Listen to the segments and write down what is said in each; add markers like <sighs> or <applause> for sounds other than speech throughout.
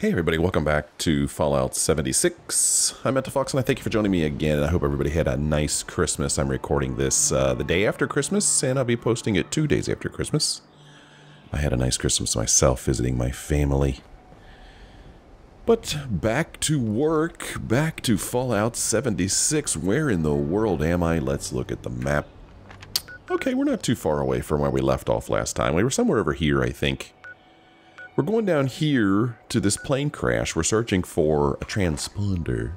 Hey everybody, welcome back to Fallout 76. I'm Fox, and I thank you for joining me again. I hope everybody had a nice Christmas. I'm recording this uh, the day after Christmas, and I'll be posting it two days after Christmas. I had a nice Christmas myself, visiting my family. But back to work, back to Fallout 76. Where in the world am I? Let's look at the map. Okay, we're not too far away from where we left off last time. We were somewhere over here, I think. We're going down here to this plane crash. We're searching for a transponder.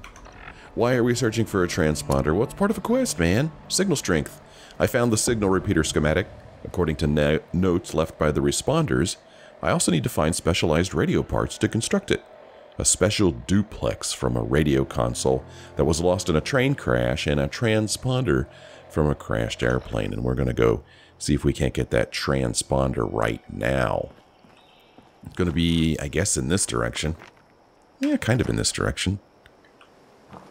Why are we searching for a transponder? Well, it's part of a quest, man. Signal strength. I found the signal repeater schematic. According to notes left by the responders, I also need to find specialized radio parts to construct it. A special duplex from a radio console that was lost in a train crash and a transponder from a crashed airplane. And we're going to go see if we can't get that transponder right now going to be, I guess, in this direction. Yeah, kind of in this direction.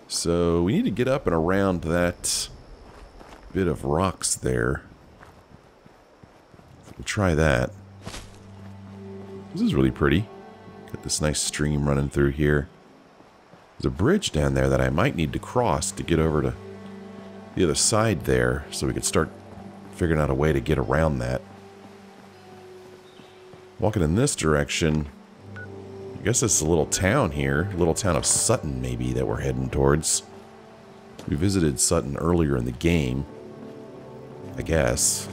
So we need to get up and around that bit of rocks there. We'll try that. This is really pretty. Got this nice stream running through here. There's a bridge down there that I might need to cross to get over to the other side there so we could start figuring out a way to get around that. Walking in this direction, I guess it's a little town here. Little town of Sutton, maybe, that we're heading towards. We visited Sutton earlier in the game. I guess.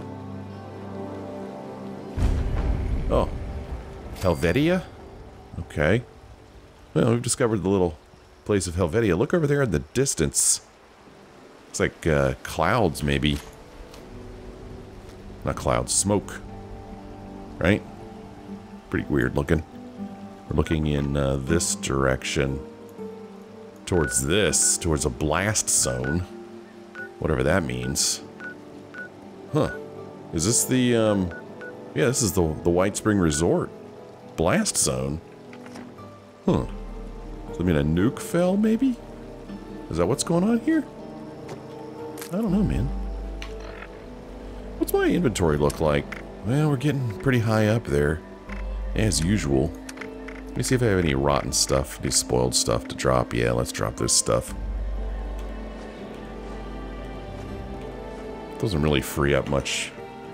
Oh. Helvetia? Okay. Well, we've discovered the little place of Helvetia. Look over there in the distance. Looks like uh, clouds, maybe. Not clouds, smoke. Right? Pretty weird looking. We're looking in uh, this direction. Towards this, towards a blast zone. Whatever that means. Huh. Is this the, um... Yeah, this is the, the White Spring Resort. Blast zone? Huh. Does that mean a nuke fell, maybe? Is that what's going on here? I don't know, man. What's my inventory look like? Well, we're getting pretty high up there. As usual. Let me see if I have any rotten stuff, any spoiled stuff to drop. Yeah, let's drop this stuff. Doesn't really free up much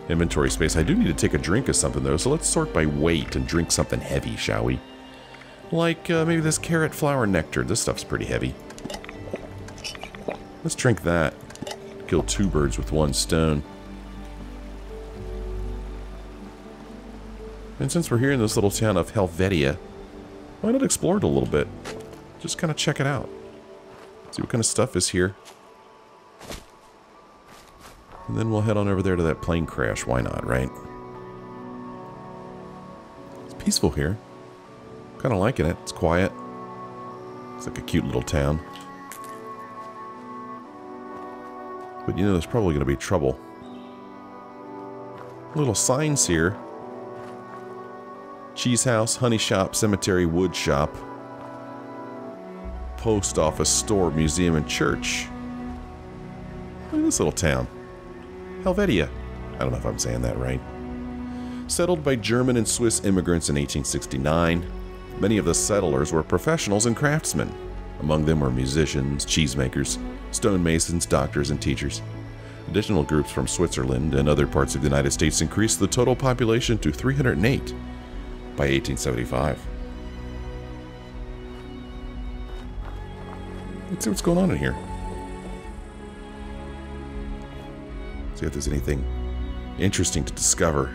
inventory space. I do need to take a drink of something, though, so let's sort by weight and drink something heavy, shall we? Like, uh, maybe this carrot flower nectar. This stuff's pretty heavy. Let's drink that. Kill two birds with one stone. And since we're here in this little town of Helvetia, why not explore it a little bit? Just kind of check it out. See what kind of stuff is here. And then we'll head on over there to that plane crash. Why not, right? It's peaceful here. Kind of liking it. It's quiet. It's like a cute little town. But you know, there's probably going to be trouble. Little signs here Cheese house, honey shop, cemetery, wood shop, post office, store, museum, and church. Look at this little town. Helvetia. I don't know if I'm saying that right. Settled by German and Swiss immigrants in 1869, many of the settlers were professionals and craftsmen. Among them were musicians, cheesemakers, stonemasons, doctors, and teachers. Additional groups from Switzerland and other parts of the United States increased the total population to 308 by 1875. Let's see what's going on in here. See if there's anything interesting to discover.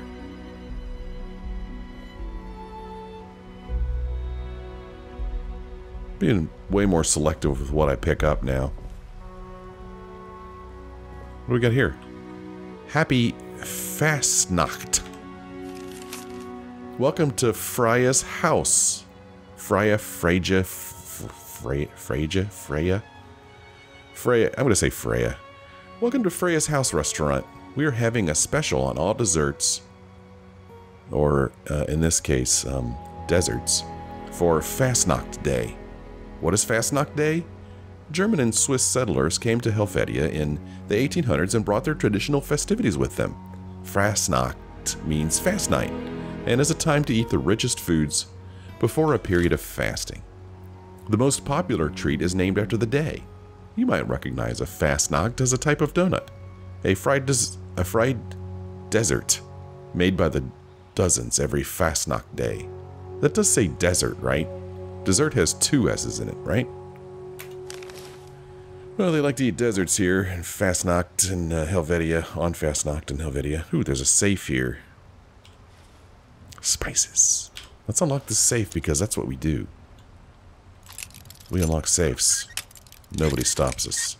Being way more selective with what I pick up now. What do we got here? Happy Fastnacht. Welcome to Freya's house. Freya, Freya, Freya, Freya, Freya, Freya. I'm going to say Freya. Welcome to Freya's house restaurant. We are having a special on all desserts, or uh, in this case, um, deserts, for Fastnacht Day. What is Fastnacht Day? German and Swiss settlers came to Helvetia in the 1800s and brought their traditional festivities with them. Fastnacht means fast night and is a time to eat the richest foods, before a period of fasting. The most popular treat is named after the day. You might recognize a fastnacht as a type of donut, a fried, a fried dessert made by the dozens every fastnacht day. That does say desert, right? Dessert has two S's in it, right? Well, they like to eat deserts here in Fastnacht and uh, Helvetia, on Fastnacht and Helvetia. Ooh, there's a safe here. Spices. Let's unlock this safe because that's what we do. We unlock safes. Nobody stops us.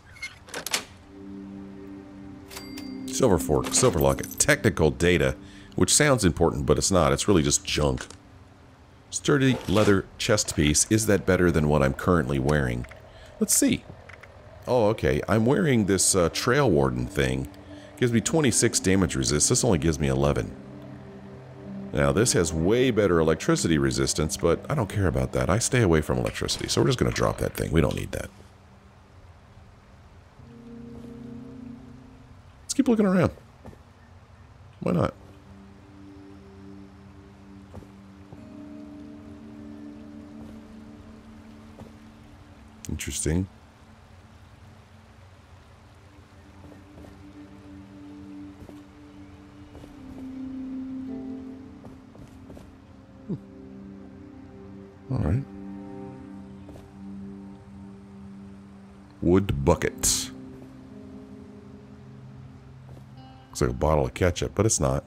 Silver fork, silver locket, technical data, which sounds important, but it's not. It's really just junk. Sturdy leather chest piece. Is that better than what I'm currently wearing? Let's see. Oh, okay. I'm wearing this uh, Trail Warden thing. Gives me 26 damage resist. This only gives me 11. Now, this has way better electricity resistance, but I don't care about that. I stay away from electricity, so we're just going to drop that thing. We don't need that. Let's keep looking around. Why not? Interesting. Like a bottle of ketchup, but it's not.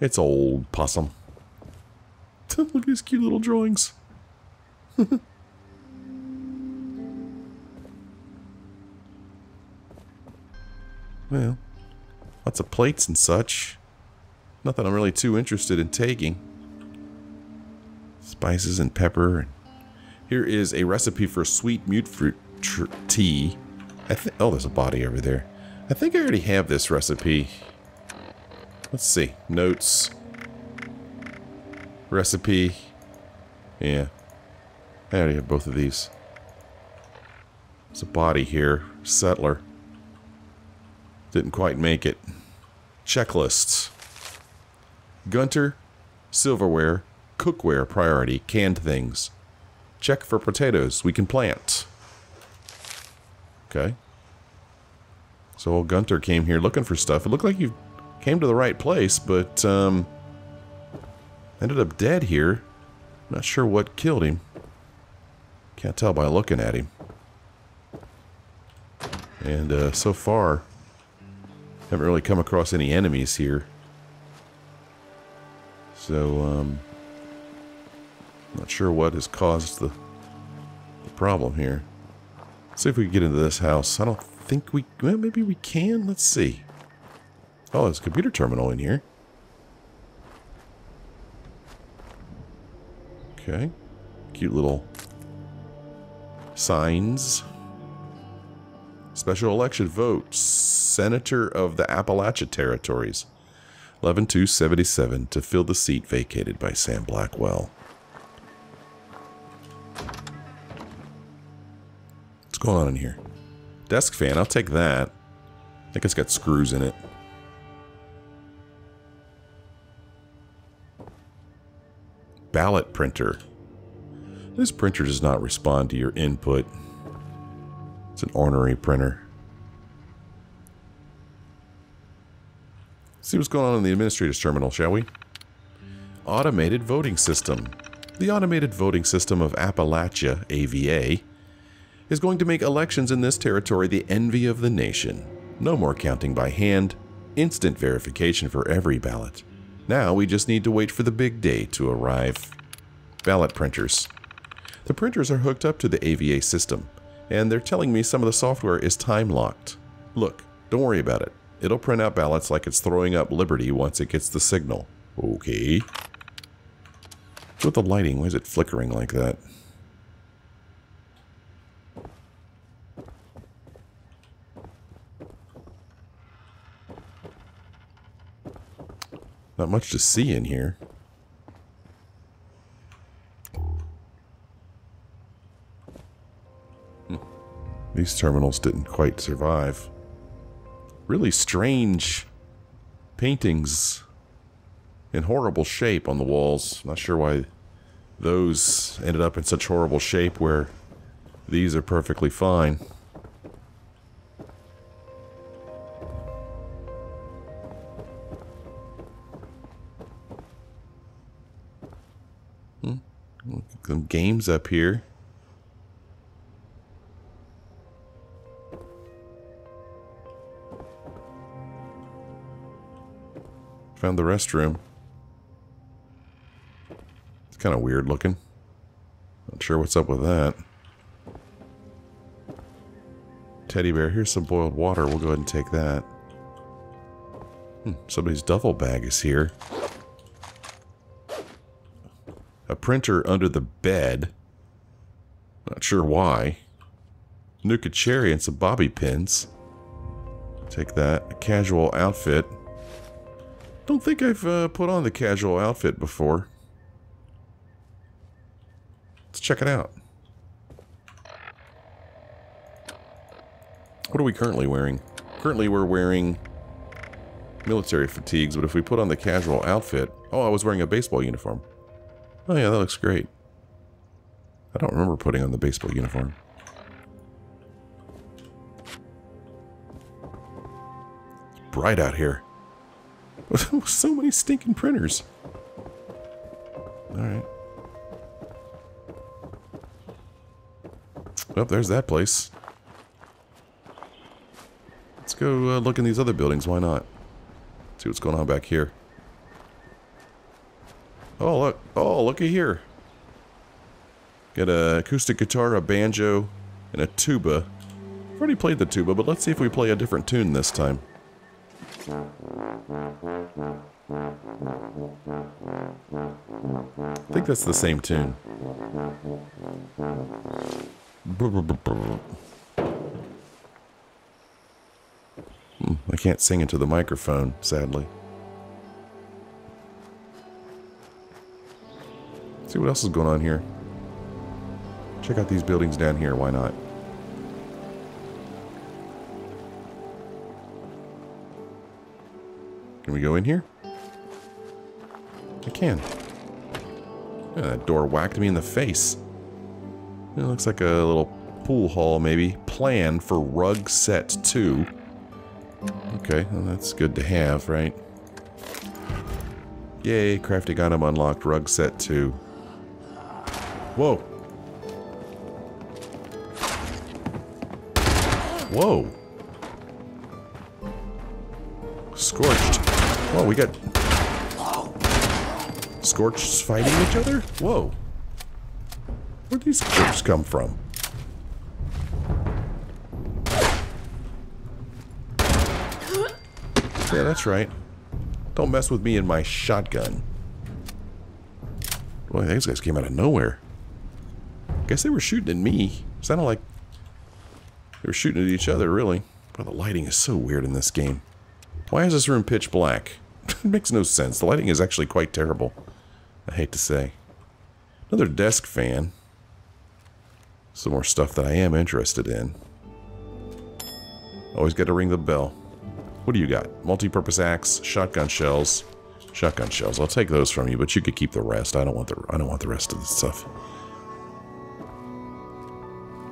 It's old possum. <laughs> Look at these cute little drawings. <laughs> well, lots of plates and such. Nothing I'm really too interested in taking spices and pepper. Here is a recipe for sweet mutfruit tea. I. Oh, there's a body over there. I think I already have this recipe. Let's see. Notes. Recipe. Yeah. I already have both of these. There's a body here. Settler. Didn't quite make it. Checklists. Gunter. Silverware cookware priority, canned things. Check for potatoes we can plant. Okay. So old Gunter came here looking for stuff. It looked like you came to the right place, but um, ended up dead here. Not sure what killed him. Can't tell by looking at him. And uh, so far, haven't really come across any enemies here. So, um, not sure what has caused the, the problem here. Let's see if we can get into this house. I don't think we... Well, maybe we can. Let's see. Oh, there's a computer terminal in here. Okay. Cute little signs. Special election vote. Senator of the Appalachia Territories. 11277 to fill the seat vacated by Sam Blackwell. What's going on in here? Desk fan, I'll take that. I think it's got screws in it. Ballot printer. This printer does not respond to your input. It's an ornery printer. see what's going on in the administrator's terminal, shall we? Automated voting system. The automated voting system of Appalachia, AVA, is going to make elections in this territory the envy of the nation. No more counting by hand, instant verification for every ballot. Now we just need to wait for the big day to arrive. Ballot printers. The printers are hooked up to the AVA system, and they're telling me some of the software is time locked. Look, don't worry about it. It'll print out ballots like it's throwing up Liberty once it gets the signal. Okay. What's with the lighting? Why is it flickering like that? Not much to see in here. Hmm. These terminals didn't quite survive. Really strange paintings in horrible shape on the walls. Not sure why those ended up in such horrible shape where these are perfectly fine. Games up here. Found the restroom. It's kind of weird looking. Not sure what's up with that. Teddy bear, here's some boiled water. We'll go ahead and take that. Hmm, somebody's duffel bag is here. A printer under the bed. Not sure why. Nuka cherry and some bobby pins. Take that. A casual outfit. Don't think I've uh, put on the casual outfit before. Let's check it out. What are we currently wearing? Currently we're wearing military fatigues, but if we put on the casual outfit... Oh, I was wearing a baseball uniform. Oh yeah, that looks great. I don't remember putting on the baseball uniform. It's bright out here. <laughs> so many stinking printers. Alright. Well, there's that place. Let's go uh, look in these other buildings. Why not? See what's going on back here. Oh, look. Oh, looky here. Got a acoustic guitar, a banjo, and a tuba. I've already played the tuba, but let's see if we play a different tune this time. I think that's the same tune. Hmm, I can't sing into the microphone, sadly. See what else is going on here. Check out these buildings down here, why not? Can we go in here? I can. Yeah, that door whacked me in the face. It looks like a little pool hall, maybe. Plan for rug set 2. Okay, well, that's good to have, right? Yay, crafting item unlocked, rug set 2. Whoa. Whoa. Scorched. Whoa, we got... Scorched fighting each other? Whoa. Where'd these groups come from? Yeah, that's right. Don't mess with me and my shotgun. Boy, these guys came out of nowhere. I guess they were shooting at me. Sounded like they were shooting at each other, really. But the lighting is so weird in this game. Why is this room pitch black? it <laughs> makes no sense. The lighting is actually quite terrible. I hate to say. Another desk fan. Some more stuff that I am interested in. Always got to ring the bell. What do you got? Multi-purpose axe, shotgun shells. Shotgun shells. I'll take those from you, but you could keep the rest. I don't want the I don't want the rest of the stuff.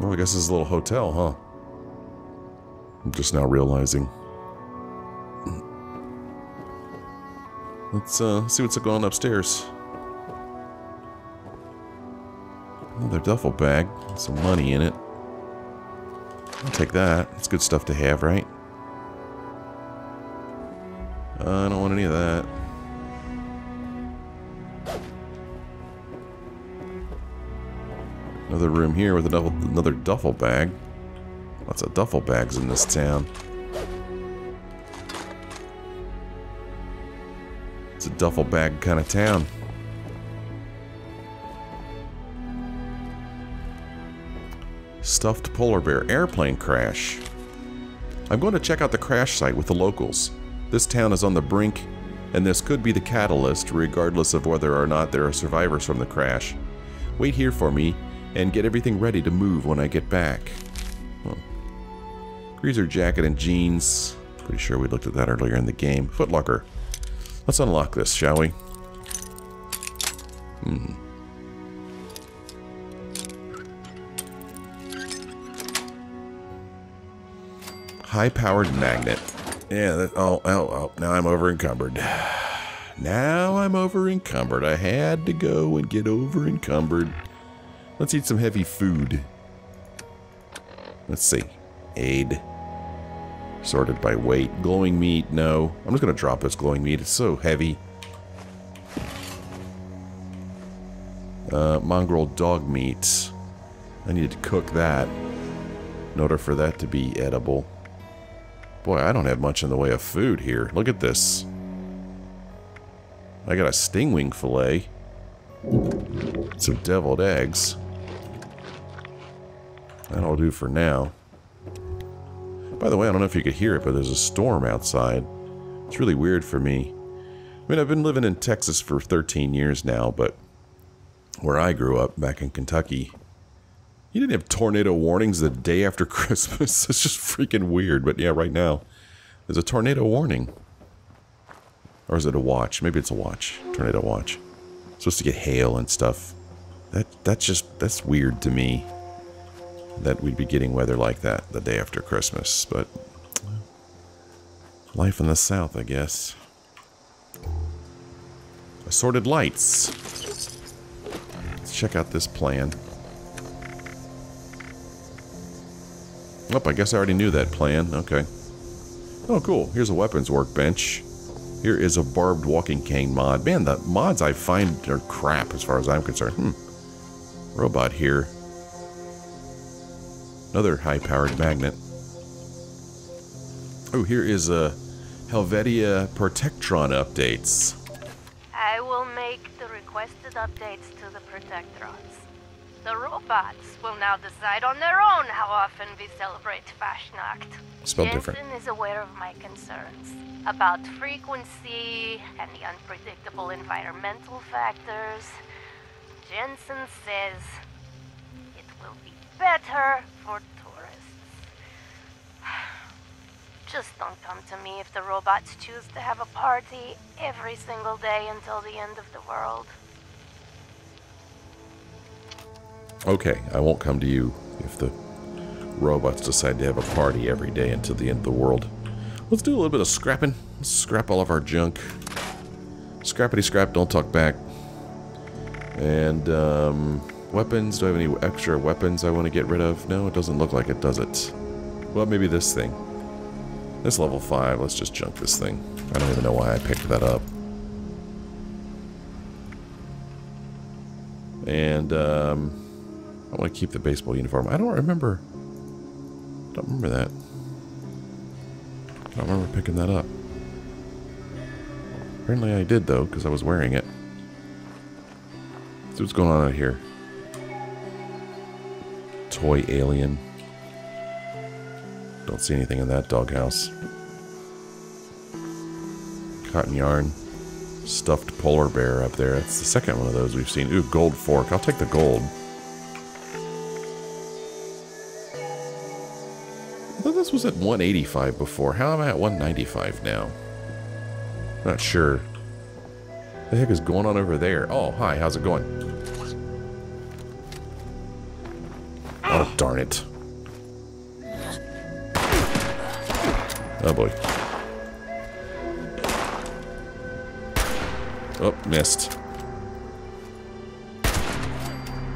Well, I guess this is a little hotel, huh? I'm just now realizing. Let's uh, see what's going on upstairs. Another duffel bag. Some money in it. I'll take that. It's good stuff to have, right? Uh, I don't want any of that. Another room here with another, another duffel bag. Lots of duffel bags in this town. It's a duffel bag kind of town. Stuffed polar bear airplane crash. I'm going to check out the crash site with the locals. This town is on the brink, and this could be the catalyst, regardless of whether or not there are survivors from the crash. Wait here for me, and get everything ready to move when I get back. Well, greaser jacket and jeans. Pretty sure we looked at that earlier in the game. Footlocker. Let's unlock this, shall we? Hmm. High-powered magnet. Yeah, that, oh, oh, oh, now I'm over-encumbered. <sighs> Now I'm over-encumbered. I had to go and get over-encumbered. Let's eat some heavy food. Let's see. Aid. Sorted by weight. Glowing meat, no. I'm just going to drop this glowing meat. It's so heavy. Uh, mongrel dog meat. I need to cook that in order for that to be edible. Boy, I don't have much in the way of food here. Look at this. I got a stingwing fillet. Some deviled eggs. That'll do for now. By the way, I don't know if you could hear it, but there's a storm outside. It's really weird for me. I mean, I've been living in Texas for 13 years now, but where I grew up, back in Kentucky, you didn't have tornado warnings the day after <laughs> Christmas. it's just freaking weird. But yeah, right now, there's a tornado warning. Or is it a watch? Maybe it's a watch. Tornado watch. supposed to get hail and stuff. That That's just, that's weird to me. That we'd be getting weather like that the day after Christmas. But, life in the South, I guess. Assorted lights. Let's check out this plan. Oh, I guess I already knew that plan. Okay. Oh, cool. Here's a weapons workbench. Here is a barbed walking cane mod. Man, the mods I find are crap as far as I'm concerned. Hmm. Robot here. Another high-powered magnet. Oh, here is a Helvetia Protectron updates. I will make the requested updates to the Protectrons. The robots will now decide on their own how often we celebrate Fastnacht. Spelled Jensen different. is aware of my concerns about frequency and the unpredictable environmental factors. Jensen says it will be better for tourists. <sighs> Just don't come to me if the robots choose to have a party every single day until the end of the world. Okay, I won't come to you if the robots decide to have a party every day until the end of the world. Let's do a little bit of scrapping. Let's scrap all of our junk. Scrappity scrap, don't talk back. And, um, weapons. Do I have any extra weapons I want to get rid of? No, it doesn't look like it, does it? Well, maybe this thing. This level 5, let's just junk this thing. I don't even know why I picked that up. And, um... I want to keep the baseball uniform. I don't remember. I Don't remember that. I don't remember picking that up. Apparently I did though, because I was wearing it. See what's going on out here. Toy alien. Don't see anything in that doghouse. Cotton yarn. Stuffed polar bear up there. That's the second one of those we've seen. Ooh, gold fork. I'll take the gold. I thought this was at 185 before. How am I at 195 now? Not sure. What the heck is going on over there? Oh, hi, how's it going? Oh, darn it. Oh, boy. Oh, missed.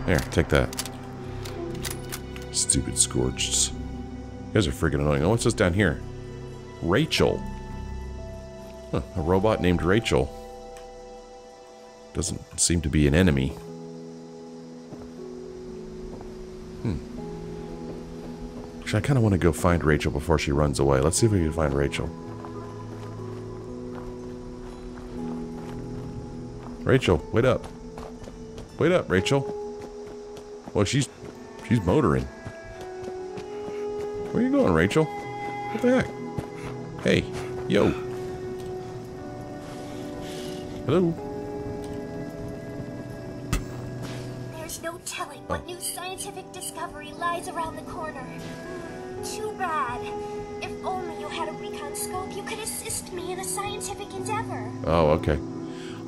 There, take that. Stupid scorched. You guys are freaking annoying. Oh, what's this down here? Rachel. Huh, a robot named Rachel. Doesn't seem to be an enemy. Actually, I kind of want to go find Rachel before she runs away. Let's see if we can find Rachel. Rachel, wait up. Wait up, Rachel. Well, she's she's motoring. Where you going, Rachel? What the heck? Hey, yo. Hello? Assist me in a scientific endeavor. Oh, okay.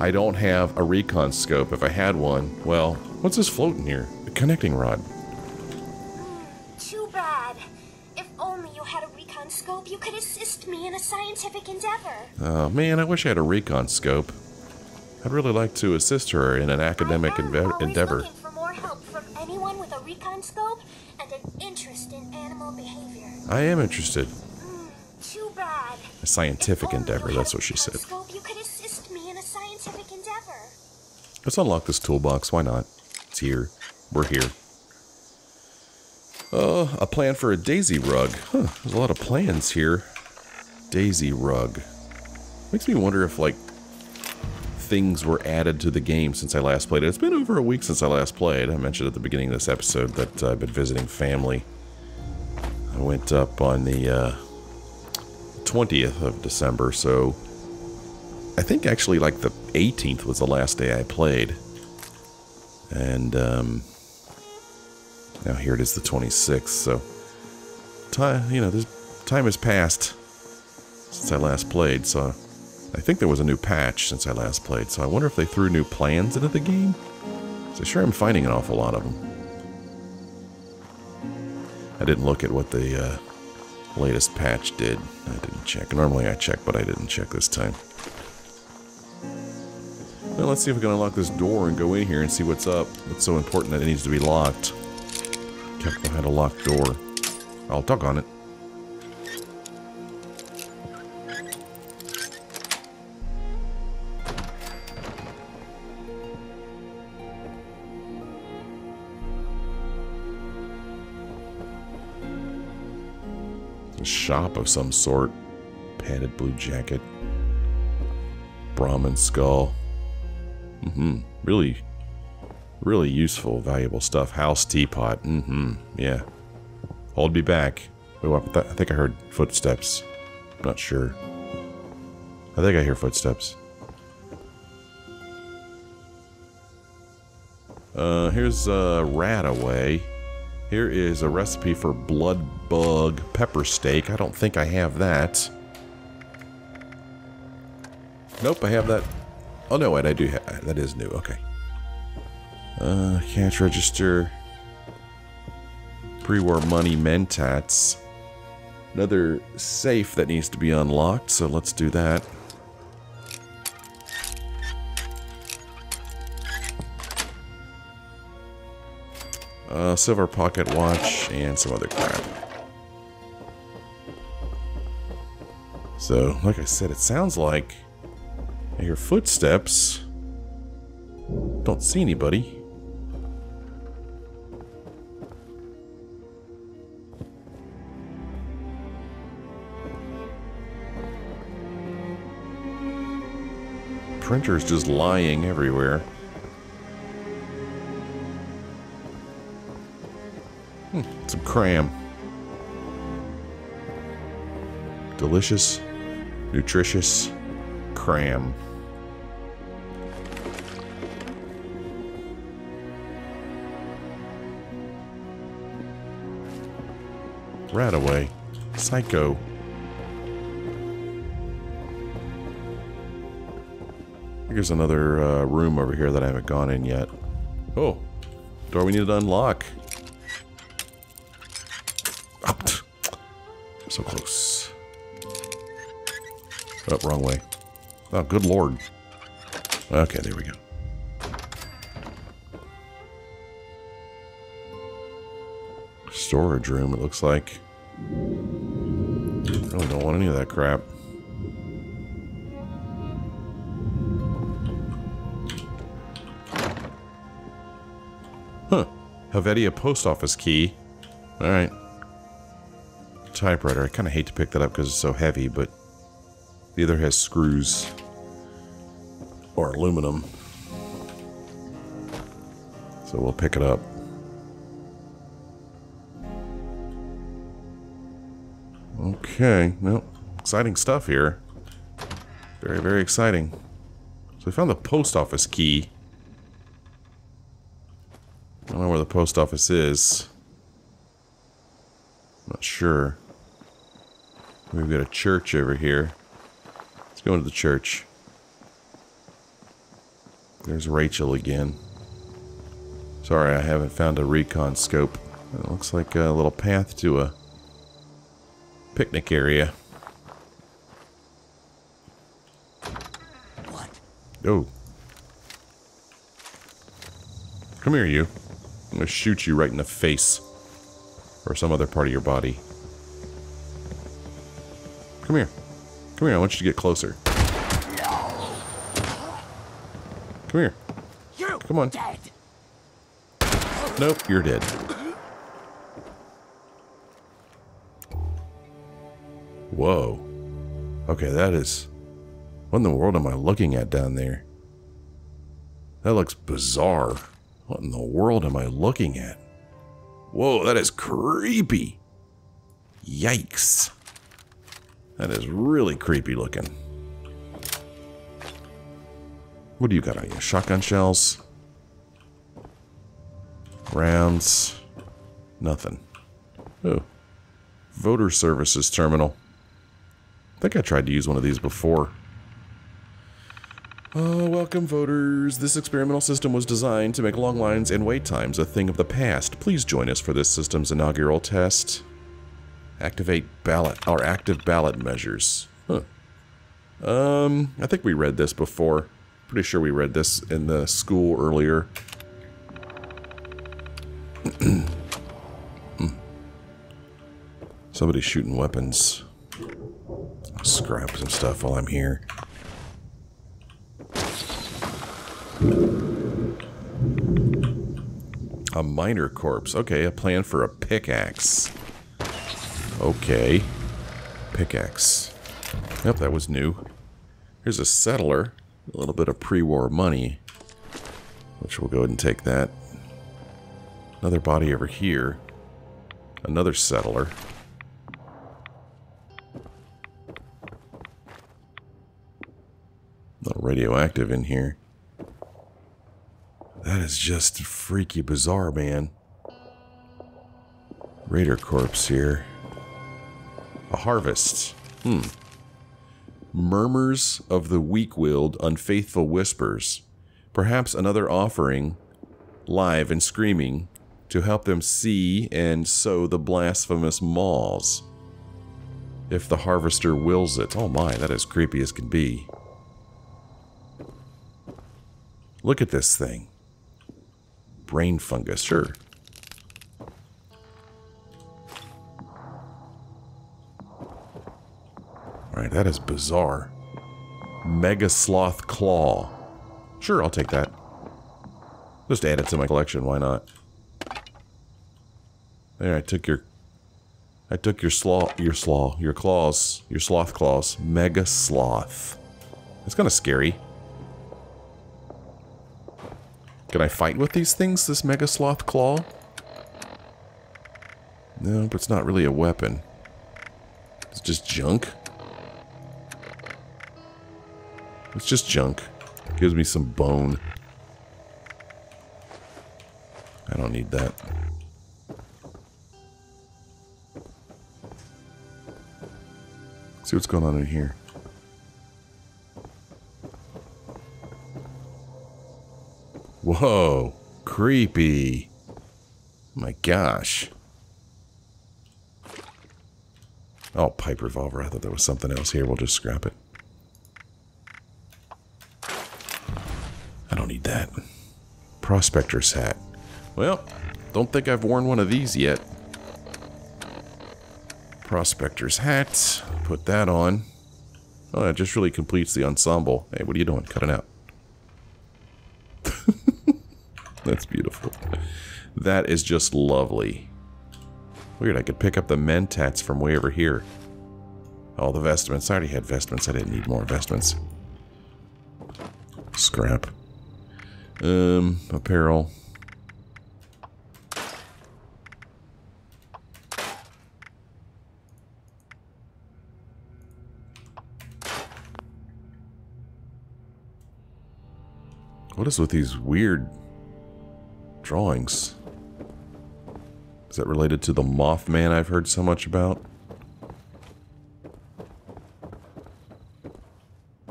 I don't have a recon scope. If I had one, well, what's this floating here? A connecting rod. Mm, too bad. If only you had a recon scope, you could assist me in a scientific endeavor. Oh man, I wish I had a recon scope. I'd really like to assist her in an academic I am always endeavor. looking for more help from anyone with a recon scope and an interest in animal behavior. I am interested. A scientific If endeavor, that's what she said. You could assist me in a scientific endeavor. Let's unlock this toolbox. Why not? It's here. We're here. Uh, a plan for a daisy rug. Huh, there's a lot of plans here. Daisy rug. Makes me wonder if, like, things were added to the game since I last played it. It's been over a week since I last played. I mentioned at the beginning of this episode that uh, I've been visiting family. I went up on the uh, 20th of December, so I think actually like the 18th was the last day I played. And um, now here it is the 26th, so time, you know, this time has passed since I last played, so I think there was a new patch since I last played, so I wonder if they threw new plans into the game? So sure I'm finding an awful lot of them. I didn't look at what the uh, latest patch did. I didn't check. Normally I check, but I didn't check this time. Well, let's see if we can unlock this door and go in here and see what's up. What's so important that it needs to be locked. Kept behind a locked door. I'll tug on it. Shop of some sort. Padded blue jacket. Brahmin skull. Mm-hmm. Really, really useful, valuable stuff. House teapot. Mm-hmm. Yeah. Hold me back. Oh, I, I think I heard footsteps. Not sure. I think I hear footsteps. Uh, here's a uh, RadAway. Here is a recipe for blood bug pepper steak. I don't think I have that. Nope, I have that. Oh no, wait, I do have that is new. Okay. Uh, cash register. Pre-war money mentats. Another safe that needs to be unlocked, so let's do that. Uh, silver pocket watch and some other crap. So, like I said, it sounds like I hear footsteps. Don't see anybody. Printer's just lying everywhere. Hmm, some cram. Delicious, nutritious cram. RadAway. Psycho. Here's another uh, room over here that I haven't gone in yet. Oh, door we need to unlock. Oh, wrong way. Oh, good lord. Okay, there we go. Storage room, it looks like. Really don't want any of that crap. Huh. Helvetia post office key. Alright. Typewriter. I kind of hate to pick that up because it's so heavy, but the other has screws. Or aluminum. So we'll pick it up. Okay, well, exciting stuff here. Very, very exciting. So we found the post office key. I don't know where the post office is. Not sure. We've got a church over here. Go into the church. There's Rachel again. Sorry, I haven't found a recon scope. It looks like a little path to a picnic area. What? Oh. Come here, you. I'm gonna shoot you right in the face. Or some other part of your body. Come here. Come here, I want you to get closer. No. Come here. You Come on. dead. Nope, you're dead. Whoa. Okay, that is... What in the world am I looking at down there? That looks bizarre. What in the world am I looking at? Whoa, that is creepy. Yikes. That is really creepy looking. What do you got on you? Shotgun shells? Rounds? Nothing. Oh. Voter Services Terminal. I think I tried to use one of these before. Oh, welcome voters. This experimental system was designed to make long lines and wait times a thing of the past. Please join us for this system's inaugural test. Activate ballot, or active ballot measures. Huh. Um, I think we read this before. Pretty sure we read this in the school earlier. <clears throat> Somebody's shooting weapons. I'll scrap some stuff while I'm here. A miner corpse. Okay, a plan for a pickaxe. Okay. Pickaxe. Yep, that was new. Here's a settler. A little bit of pre-war money. Which we'll go ahead and take that. Another body over here. Another settler. Not radioactive in here. That is just freaky bizarre, man. Raider corpse here. A harvest. Hmm. Murmurs of the weak-willed, unfaithful whispers. Perhaps another offering, live and screaming, to help them see and sow the blasphemous maws. If the harvester wills it. Oh my, that is creepy as can be. Look at this thing. Brain fungus, sure. Alright, that is bizarre. Mega Sloth Claw. Sure, I'll take that. Just add it to my collection, why not? There, I took your... I took your slaw... Your slaw... Your claws. Your sloth claws. Mega Sloth. It's kind of scary. Can I fight with these things, this Mega Sloth Claw? No, but it's not really a weapon. It's just junk. It's just junk. Gives me some bone. I don't need that. see what's going on in here. Whoa, creepy. My gosh. Oh, pipe revolver. I thought there was something else here. We'll just scrap it. I don't need that. Prospector's hat. Well, don't think I've worn one of these yet. Prospector's hat. Put that on. Oh, it just really completes the ensemble. Hey, what are you doing? Cut it out. <laughs> That's beautiful. That is just lovely. Weird, I could pick up the men mentats from way over here. All the vestments. I already had vestments. I didn't need more vestments. Scrap. Um, apparel. What is with these weird drawings? Is that related to the Mothman I've heard so much about?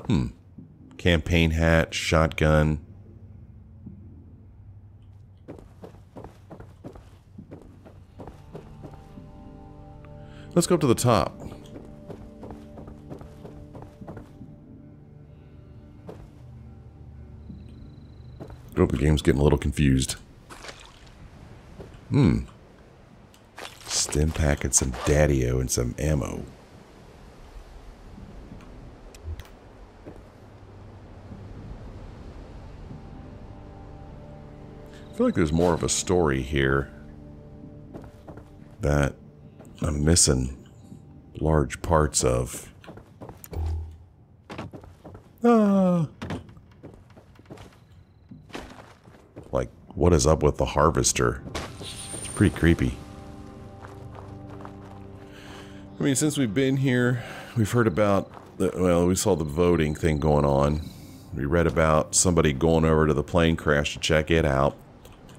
Hmm. Campaign hat, shotgun. Let's go up to the top. Hope the game's getting a little confused. Hmm. Stimpak and some Daddy-O and some ammo. I feel like there's more of a story here missing large parts of. Ah. Like, what is up with the harvester? It's pretty creepy. I mean, since we've been here, we've heard about, the, well, we saw the voting thing going on. We read about somebody going over to the plane crash to check it out.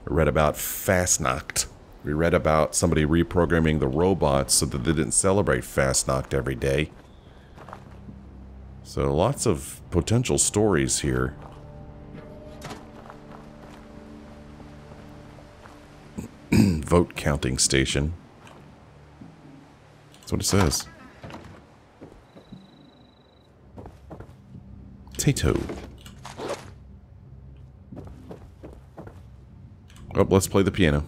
We read about Fastnacht. We read about somebody reprogramming the robots so that they didn't celebrate Fastnacht every day. So lots of potential stories here. <clears throat> Vote counting station. That's what it says. Tato. Oh, let's play the piano.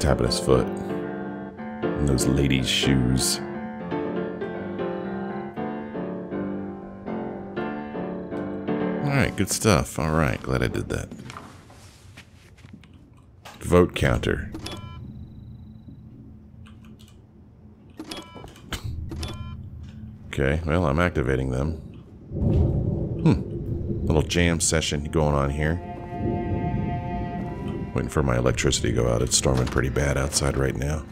Tapping his foot. In those ladies' shoes. Alright, good stuff. Alright, glad I did that. Vote counter. Okay, well, I'm activating them. Hmm. Little jam session going on here. Waiting for my electricity to go out. It's storming pretty bad outside right now.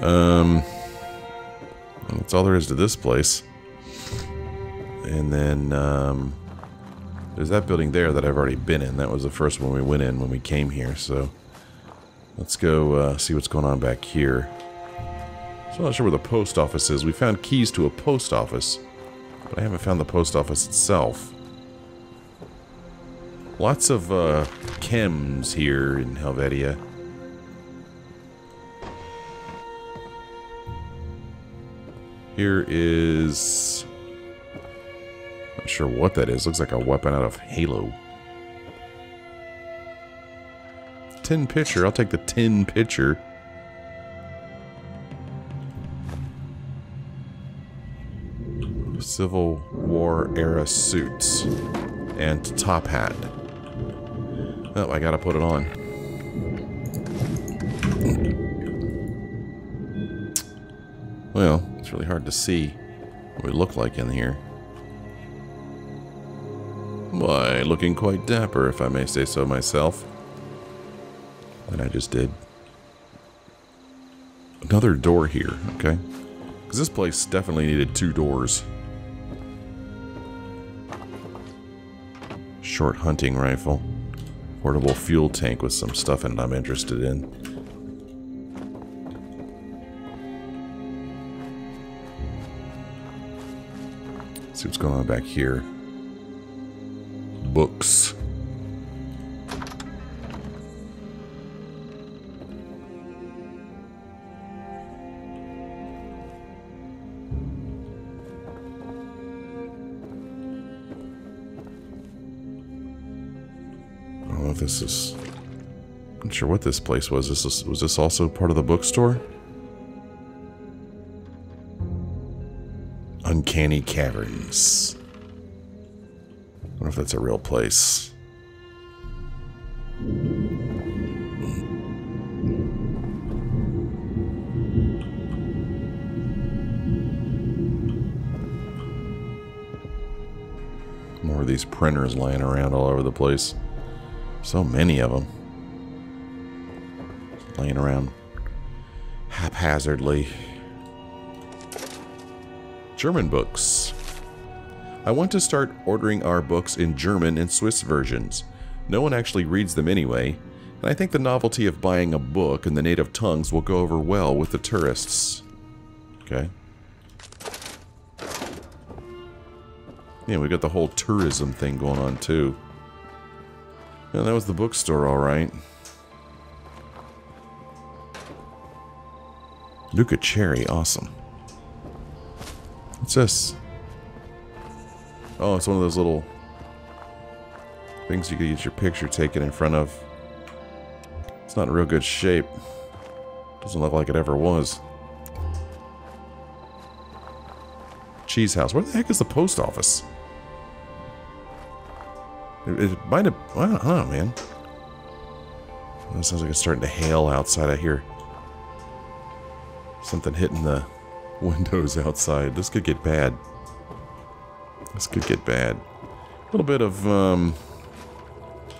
Um, that's all there is to this place. And then, um, there's that building there that I've already been in. That was the first one we went in when we came here, so let's go uh, see what's going on back here. So I'm not sure where the post office is. We found keys to a post office, but I haven't found the post office itself. Lots of uh, chems here in Helvetia. Here is... Not sure what that is. Looks like a weapon out of Halo. Tin pitcher. I'll take the tin pitcher. Civil War era suits and top hat. Oh, I gotta put it on. Well, it's really hard to see what we look like in here. Why, looking quite dapper, if I may say so myself. And I just did. Another door here, okay? Because this place definitely needed two doors. Short hunting rifle. Portable fuel tank with some stuff in I'm interested in. Let's see what's going on back here. Books. If this is... I'm not sure what this place was. This was, was this also part of the bookstore? Uncanny Caverns. I wonder if that's a real place. More of these printers laying around all over the place. So many of them. Laying around haphazardly. German books. I want to start ordering our books in German and Swiss versions. No one actually reads them anyway, and I think the novelty of buying a book in the native tongues will go over well with the tourists. Okay. Yeah, we got the whole tourism thing going on too. Yeah, that was the bookstore, all right. Nuka Cherry, awesome. What's this? Oh, it's one of those little things you could get your picture taken in front of. It's not in real good shape. Doesn't look like it ever was. Cheese House. Where the heck is the post office? It, it might have... I don't know, man. It sounds like it's starting to hail outside. I hear something hitting the <laughs> windows outside. This could get bad. This could get bad. A little bit of um,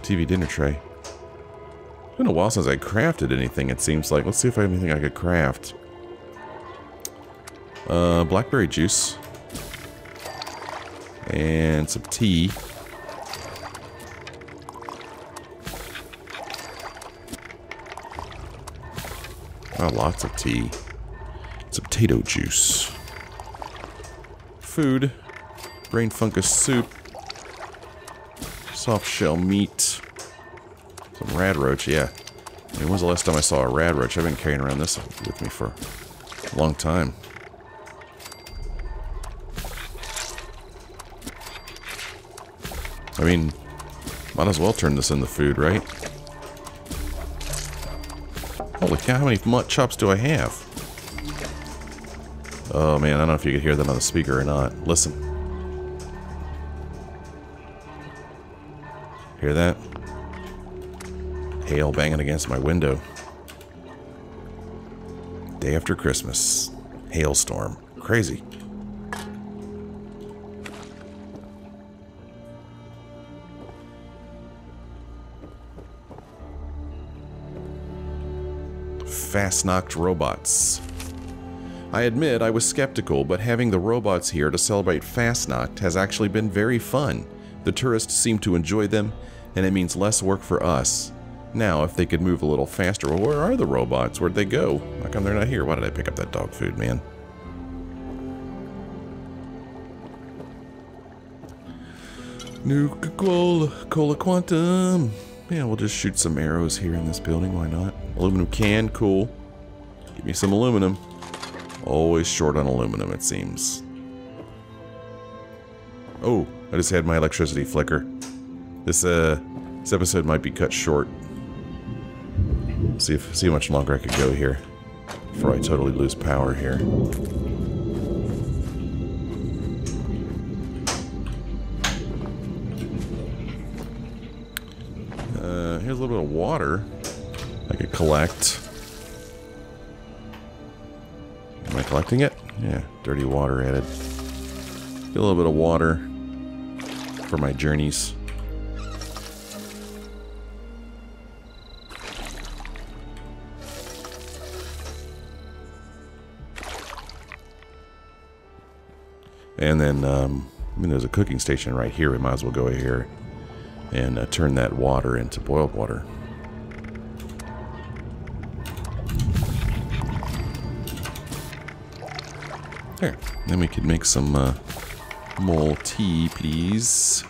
TV dinner tray. It's been a while since I crafted anything, it seems like. Let's see if I have anything I could craft. Uh, blackberry juice. And some tea. Oh, lots of tea. Some potato juice. Food. Brain fungus soup. Soft shell meat. Some radroach, yeah. I mean, when's the last time I saw a radroach? I've been carrying around this with me for a long time. I mean, might as well turn this into food, right? How many mutt chops do I have? Oh man, I don't know if you can hear that on the speaker or not. Listen. Hear that? Hail banging against my window. Day after Christmas. Hailstorm. Crazy. Fastnacht robots. I admit I was skeptical, but having the robots here to celebrate Fastnacht has actually been very fun. The tourists seem to enjoy them, and it means less work for us. Now, if they could move a little faster, well, where are the robots? Where'd they go? How come they're not here? Why did I pick up that dog food, man? Nuka Cola, Cola Quantum. Yeah, we'll just shoot some arrows here in this building, why not? Aluminum can, cool. Give me some aluminum. Always short on aluminum, it seems. Oh, I just had my electricity flicker. This, uh, this episode might be cut short. See if see how much longer I could go here before I totally lose power here. Collect. Am I collecting it? Yeah, dirty water added. Get a little bit of water for my journeys. And then, um, I mean, there's a cooking station right here. We might as well go here and uh, turn that water into boiled water. There. Then we could make some uh, mole tea, please.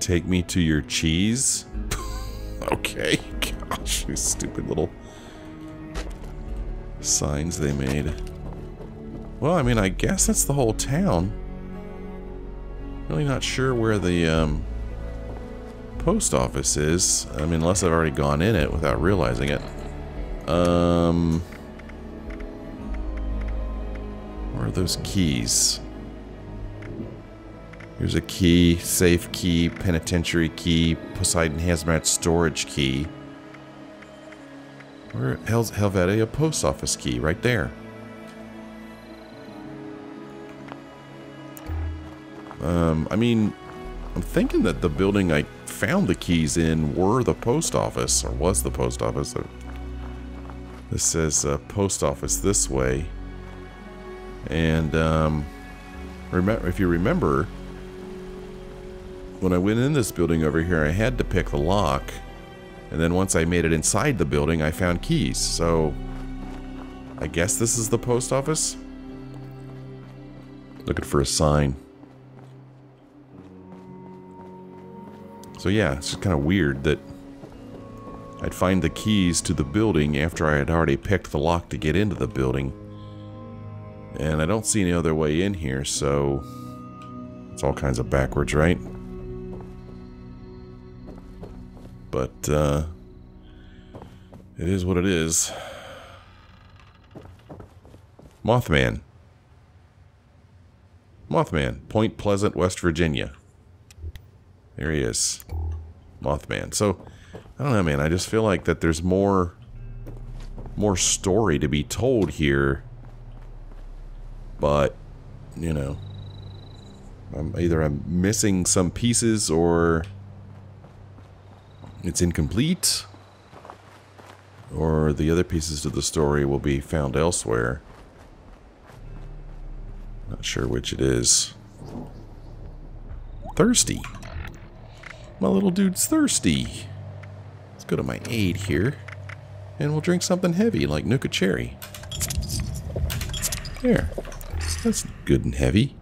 Take me to your cheese? <laughs> okay. Gosh, these stupid little signs they made. Well, I mean, I guess that's the whole town. Really not sure where the um, post office is. I mean, unless I've already gone in it without realizing it. Um, where are those keys? Here's a key, safe key, penitentiary key, Poseidon Hazmat storage key. Where hell's Helvetia post office key? Right there. Um, I mean, I'm thinking that the building I found the keys in were the post office, or was the post office. This says uh, post office this way. And, um, remember, if you remember, when I went in this building over here, I had to pick the lock. And then once I made it inside the building, I found keys. So, I guess this is the post office? Looking for a sign. So yeah, it's kind of weird that I'd find the keys to the building after I had already picked the lock to get into the building. And I don't see any other way in here, so it's all kinds of backwards, right? But, uh, it is what it is. Mothman. Mothman, Point Pleasant, West Virginia. There he is. Mothman. So, I don't know, man. I just feel like that there's more more story to be told here. But, you know, I'm either I'm missing some pieces or it's incomplete or the other pieces of the story will be found elsewhere. Not sure which it is. Thirsty. My little dude's thirsty. Let's go to my aid here. And we'll drink something heavy like Nuka Cherry. There. That's good and heavy.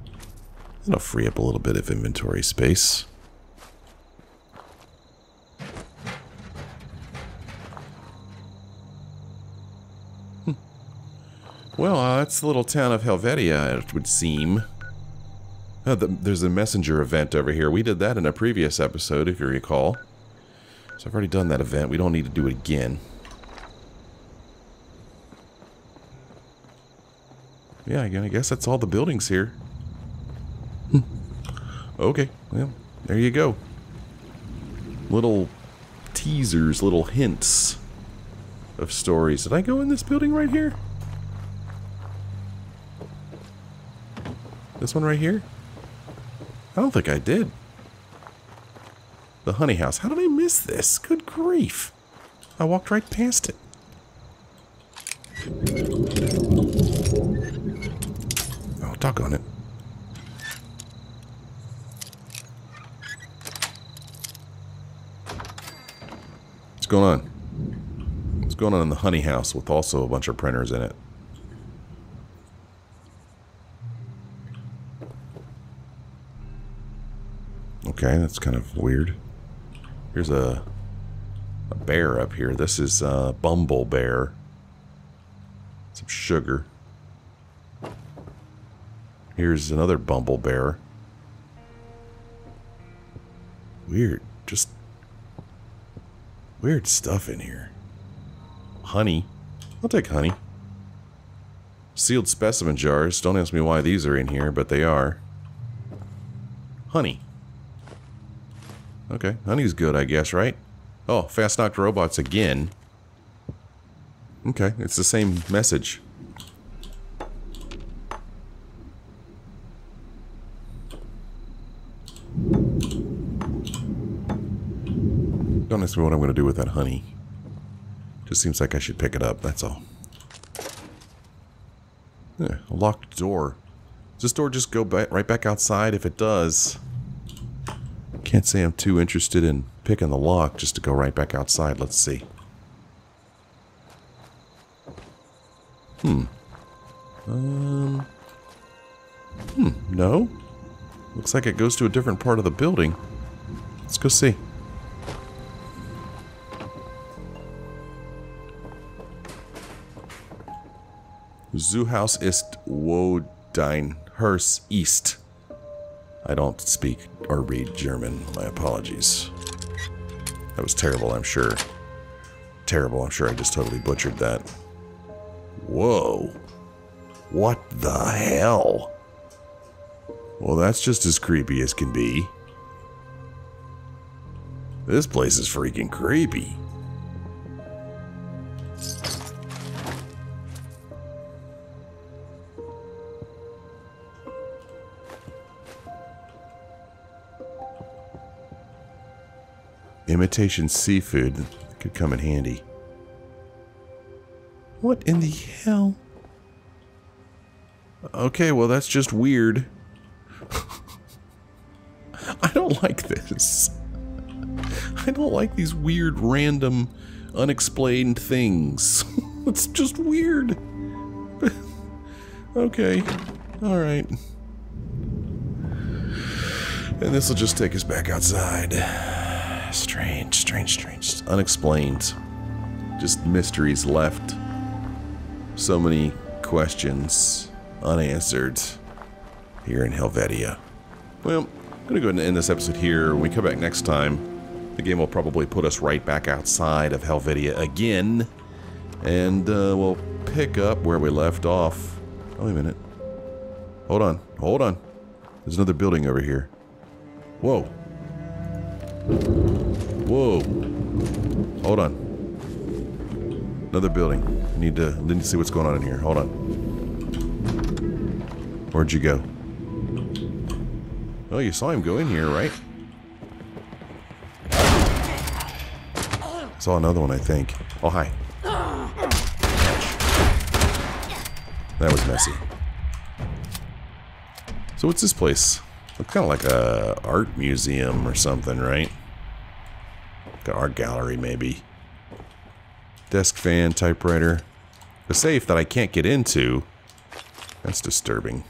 That'll free up a little bit of inventory space. Hmm. Well, uh, that's the little town of Helvetia, it would seem. The, there's a messenger event over here. We did that in a previous episode, if you recall. So I've already done that event. We don't need to do it again. Yeah, I guess that's all the buildings here. Hmm. okay, well, there you go. Little teasers, little hints of stories. Did I go in this building right here? This one right here? I don't think I did. The honey house. How did I miss this? Good grief. I walked right past it. Oh, doggone it. What's going on? What's going on in the honey house with also a bunch of printers in it? Okay, that's kind of weird. Here's a, a bear up here. This is uh, Bumble Bear. Some sugar. Here's another Bumble Bear. Weird. Just weird stuff in here. Honey. I'll take honey. Sealed specimen jars. Don't ask me why these are in here, but they are. Honey. Okay, honey's good, I guess, right? Oh, Fastnacht robots again. Okay, it's the same message. Don't ask me what I'm going to do with that honey. Just seems like I should pick it up, that's all. Yeah, a locked door. Does this door just go back, right back outside? If it does, can't say I'm too interested in picking the lock just to go right back outside. Let's see. Hmm. Um. Hmm, no. Looks like it goes to a different part of the building. Let's go see. Zoohaus ist wo dein Wodeinhurst East. I don't speak or read German. My apologies. That was terrible, I'm sure. Terrible, I'm sure I just totally butchered that. Whoa. What the hell? Well, that's just as creepy as can be. This place is freaking creepy. Imitation seafood could come in handy. What in the hell? Okay, well, that's just weird. <laughs> I don't like this. <laughs> I don't like these weird, random, unexplained things. <laughs> it's just weird. okay. Alright. And this will just take us back outside. Strange, strange, strange. Unexplained. Just mysteries left. So many questions unanswered here in Helvetia. Well, I'm going to go ahead and end this episode here. When we come back next time, the game will probably put us right back outside of Helvetia again. And uh, we'll pick up where we left off. Oh, wait a minute. Hold on. Hold on. There's another building over here. Whoa. Whoa. Hold on. Another building. Need to, need to see what's going on in here. Hold on. Where'd you go? Oh, you saw him go in here, right? Saw another one, I think. Oh, hi. That was messy. So what's this place? Looks kind of like a art museum or something, right? Art gallery, maybe. Desk fan, typewriter. A safe that I can't get into. That's disturbing.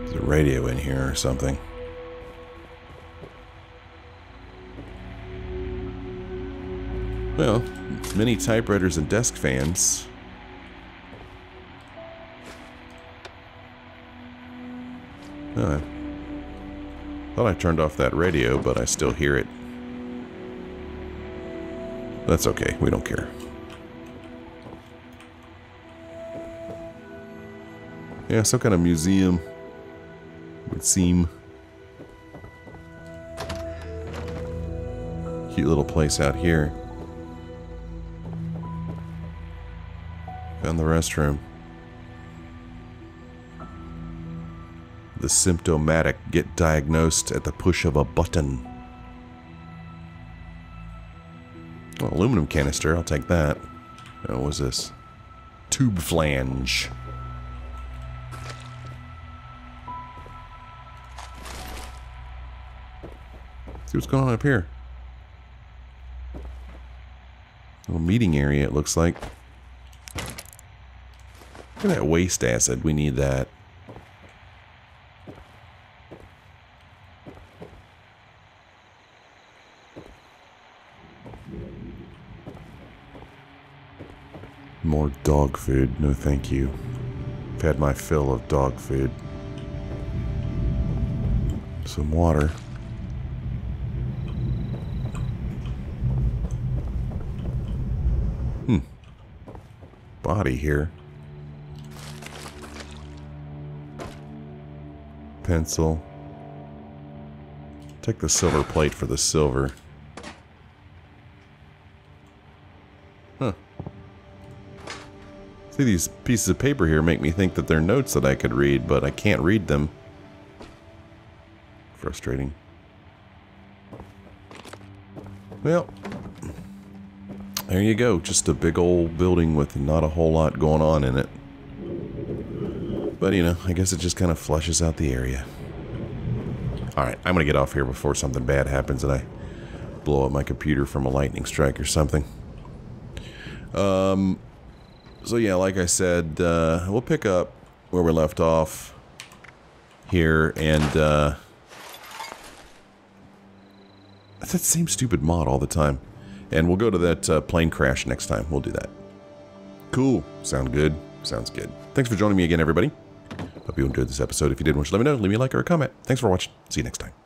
There's a radio in here or something. Well, many typewriters and desk fans. Uh, thought I turned off that radio, but I still hear it. That's okay, we don't care. Yeah, some kind of museum would seem. Cute little place out here. Found the restroom. The symptomatic get diagnosed at the push of a button. Oh, aluminum canister, I'll take that. What was this? Tube flange. See what's going on up here. Little meeting area, it looks like. Look at that waste acid. We need that. Dog food. No thank you. I've had my fill of dog food. Some water. Hmm. Body here. Pencil. Take the silver plate for the silver. See, these pieces of paper here make me think that they're notes that I could read, but I can't read them. Frustrating. Well, there you go. Just a big old building with not a whole lot going on in it. But, you know, I guess it just kind of flushes out the area. Alright, I'm going to get off here before something bad happens and I blow up my computer from a lightning strike or something. Um, so yeah, like I said, uh, we'll pick up where we left off here and, uh, that same stupid mod all the time. And we'll go to that uh, plane crash next time. We'll do that. Cool. Sound good? Sounds good. Thanks for joining me again, everybody. Hope you enjoyed this episode. If you did, want to let me know. Leave me a like or a comment. Thanks for watching. See you next time.